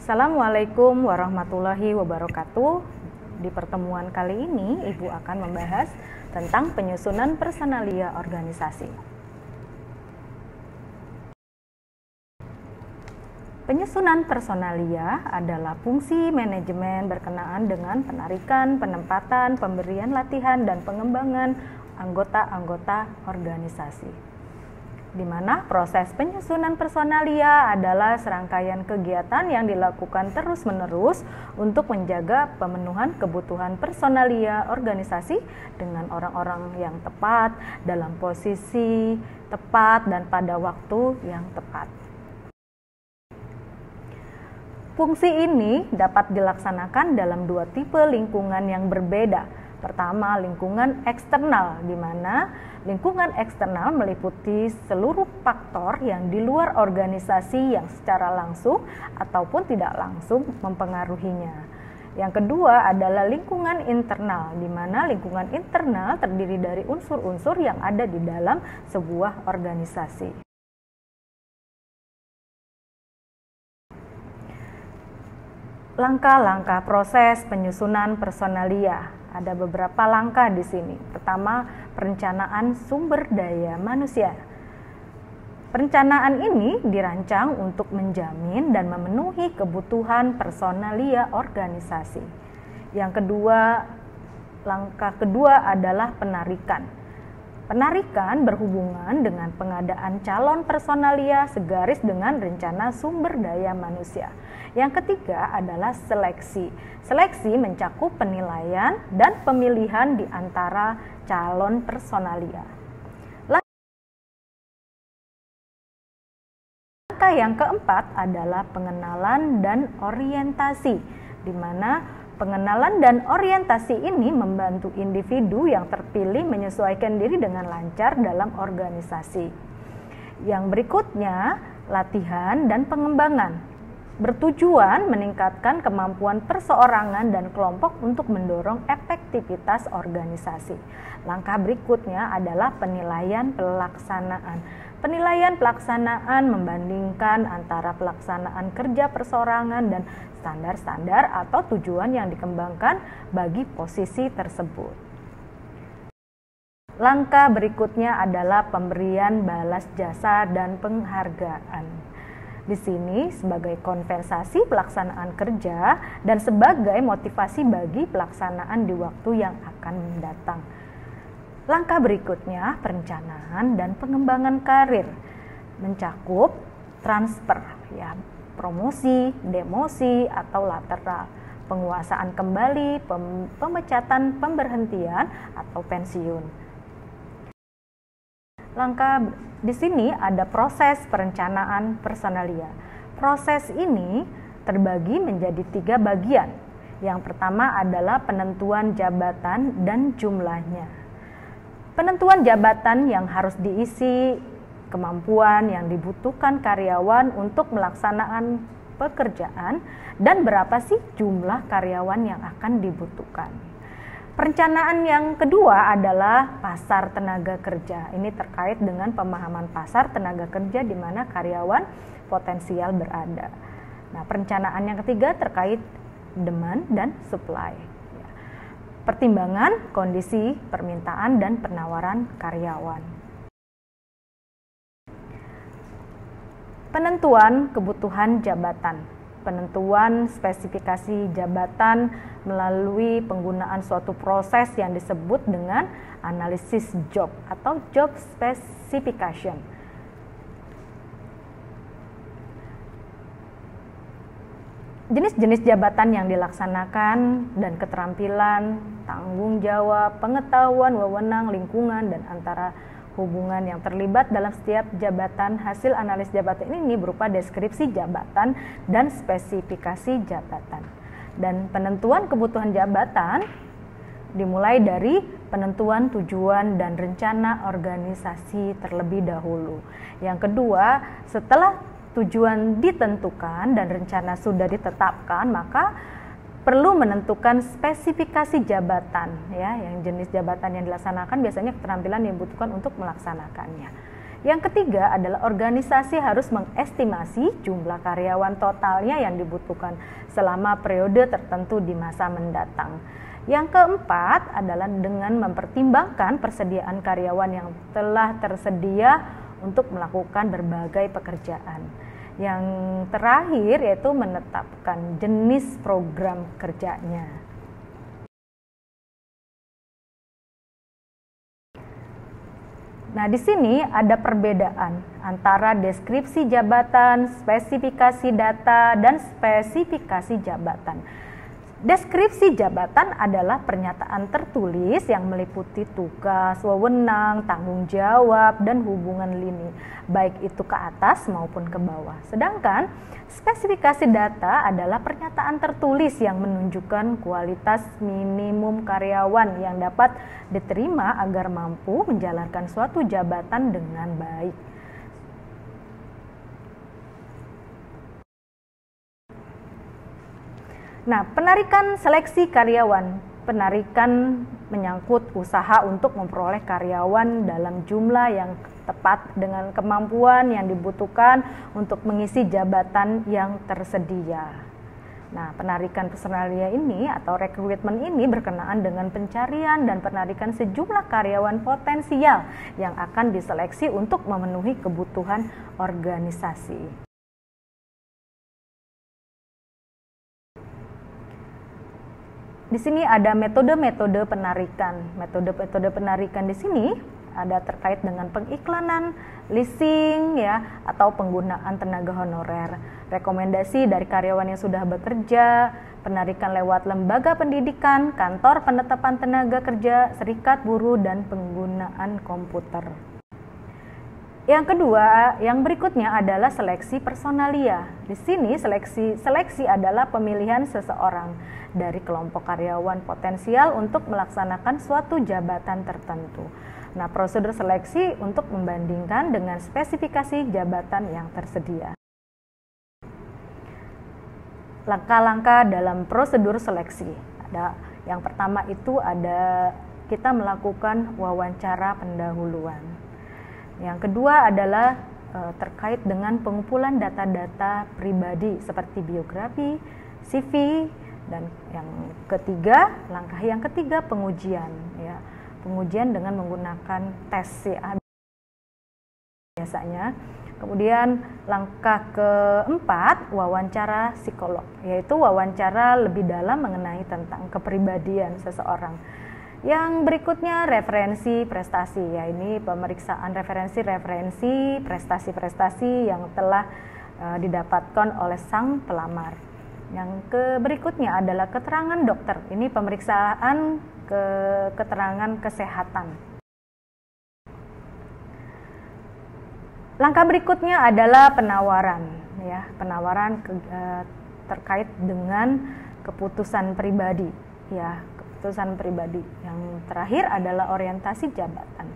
Assalamualaikum warahmatullahi wabarakatuh. Di pertemuan kali ini, Ibu akan membahas tentang penyusunan personalia organisasi. Penyusunan personalia adalah fungsi manajemen berkenaan dengan penarikan, penempatan, pemberian latihan, dan pengembangan anggota-anggota organisasi di mana proses penyusunan personalia adalah serangkaian kegiatan yang dilakukan terus-menerus untuk menjaga pemenuhan kebutuhan personalia organisasi dengan orang-orang yang tepat dalam posisi tepat dan pada waktu yang tepat. Fungsi ini dapat dilaksanakan dalam dua tipe lingkungan yang berbeda. Pertama, lingkungan eksternal, di mana Lingkungan eksternal meliputi seluruh faktor yang di luar organisasi yang secara langsung ataupun tidak langsung mempengaruhinya. Yang kedua adalah lingkungan internal, di mana lingkungan internal terdiri dari unsur-unsur yang ada di dalam sebuah organisasi. Langkah-langkah proses penyusunan personalia ada beberapa langkah di sini. Pertama, perencanaan sumber daya manusia. Perencanaan ini dirancang untuk menjamin dan memenuhi kebutuhan personalia organisasi. Yang kedua, langkah kedua adalah penarikan. Penarikan berhubungan dengan pengadaan calon personalia segaris dengan rencana sumber daya manusia. Yang ketiga adalah seleksi. Seleksi mencakup penilaian dan pemilihan di antara calon personalia. Langkah yang keempat adalah pengenalan dan orientasi, di mana pengenalan dan orientasi ini membantu individu yang terpilih menyesuaikan diri dengan lancar dalam organisasi. Yang berikutnya, latihan dan pengembangan bertujuan meningkatkan kemampuan perseorangan dan kelompok untuk mendorong efektivitas organisasi. Langkah berikutnya adalah penilaian pelaksanaan. Penilaian pelaksanaan membandingkan antara pelaksanaan kerja perseorangan dan standar-standar atau tujuan yang dikembangkan bagi posisi tersebut. Langkah berikutnya adalah pemberian balas jasa dan penghargaan di sini sebagai kompensasi pelaksanaan kerja dan sebagai motivasi bagi pelaksanaan di waktu yang akan mendatang. Langkah berikutnya, perencanaan dan pengembangan karir mencakup transfer, ya, promosi, demosi atau lateral, penguasaan kembali, pemecatan, pemberhentian atau pensiun langkah di sini ada proses perencanaan personalia. Proses ini terbagi menjadi tiga bagian. Yang pertama adalah penentuan jabatan dan jumlahnya. Penentuan jabatan yang harus diisi, kemampuan yang dibutuhkan karyawan untuk melaksanakan pekerjaan, dan berapa sih jumlah karyawan yang akan dibutuhkan. Perencanaan yang kedua adalah pasar tenaga kerja. Ini terkait dengan pemahaman pasar tenaga kerja di mana karyawan potensial berada. Nah, perencanaan yang ketiga terkait demand dan supply. Pertimbangan kondisi permintaan dan penawaran karyawan. Penentuan kebutuhan jabatan penentuan spesifikasi jabatan melalui penggunaan suatu proses yang disebut dengan analisis job atau job specification. Jenis-jenis jabatan yang dilaksanakan dan keterampilan, tanggung jawab, pengetahuan, wewenang, lingkungan, dan antara hubungan yang terlibat dalam setiap jabatan hasil analis jabatan ini berupa deskripsi jabatan dan spesifikasi jabatan. Dan penentuan kebutuhan jabatan dimulai dari penentuan tujuan dan rencana organisasi terlebih dahulu. Yang kedua, setelah tujuan ditentukan dan rencana sudah ditetapkan, maka perlu menentukan spesifikasi jabatan ya yang jenis jabatan yang dilaksanakan biasanya keterampilan yang dibutuhkan untuk melaksanakannya. Yang ketiga adalah organisasi harus mengestimasi jumlah karyawan totalnya yang dibutuhkan selama periode tertentu di masa mendatang. Yang keempat adalah dengan mempertimbangkan persediaan karyawan yang telah tersedia untuk melakukan berbagai pekerjaan. Yang terakhir yaitu menetapkan jenis program kerjanya. Nah, di sini ada perbedaan antara deskripsi jabatan, spesifikasi data, dan spesifikasi jabatan. Deskripsi jabatan adalah pernyataan tertulis yang meliputi tugas, wewenang, tanggung jawab, dan hubungan lini, baik itu ke atas maupun ke bawah. Sedangkan spesifikasi data adalah pernyataan tertulis yang menunjukkan kualitas minimum karyawan yang dapat diterima agar mampu menjalankan suatu jabatan dengan baik. Nah, penarikan seleksi karyawan. Penarikan menyangkut usaha untuk memperoleh karyawan dalam jumlah yang tepat dengan kemampuan yang dibutuhkan untuk mengisi jabatan yang tersedia. Nah, penarikan personalia ini atau rekrutmen ini berkenaan dengan pencarian dan penarikan sejumlah karyawan potensial yang akan diseleksi untuk memenuhi kebutuhan organisasi. Di sini ada metode-metode penarikan. Metode-metode penarikan di sini ada terkait dengan pengiklanan, leasing ya atau penggunaan tenaga honorer, rekomendasi dari karyawan yang sudah bekerja, penarikan lewat lembaga pendidikan, kantor penetapan tenaga kerja, serikat buruh dan penggunaan komputer. Yang kedua, yang berikutnya adalah seleksi personalia. Di sini seleksi seleksi adalah pemilihan seseorang dari kelompok karyawan potensial untuk melaksanakan suatu jabatan tertentu. Nah, prosedur seleksi untuk membandingkan dengan spesifikasi jabatan yang tersedia. Langkah-langkah dalam prosedur seleksi. Ada yang pertama itu ada kita melakukan wawancara pendahuluan. Yang kedua adalah e, terkait dengan pengumpulan data-data pribadi seperti biografi, CV, dan yang ketiga, langkah yang ketiga pengujian ya. Pengujian dengan menggunakan tes CA biasanya. Kemudian langkah keempat wawancara psikolog, yaitu wawancara lebih dalam mengenai tentang kepribadian seseorang. Yang berikutnya referensi prestasi, ya ini pemeriksaan referensi-referensi prestasi-prestasi yang telah uh, didapatkan oleh sang pelamar. Yang ke berikutnya adalah keterangan dokter. Ini pemeriksaan ke keterangan kesehatan. Langkah berikutnya adalah penawaran, ya penawaran ke, uh, terkait dengan keputusan pribadi, ya keputusan pribadi. Yang terakhir adalah orientasi jabatan.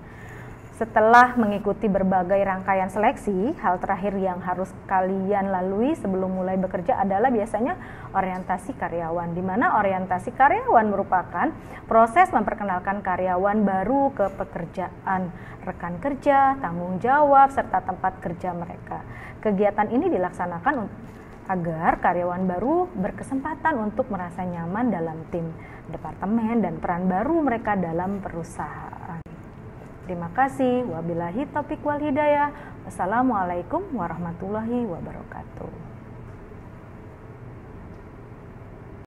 Setelah mengikuti berbagai rangkaian seleksi, hal terakhir yang harus kalian lalui sebelum mulai bekerja adalah biasanya orientasi karyawan, di mana orientasi karyawan merupakan proses memperkenalkan karyawan baru ke pekerjaan, rekan kerja, tanggung jawab, serta tempat kerja mereka. Kegiatan ini dilaksanakan agar karyawan baru berkesempatan untuk merasa nyaman dalam tim, departemen, dan peran baru mereka dalam perusahaan. Terima kasih. Wabillahi taufiq wal hidayah. Wassalamualaikum warahmatullahi wabarakatuh.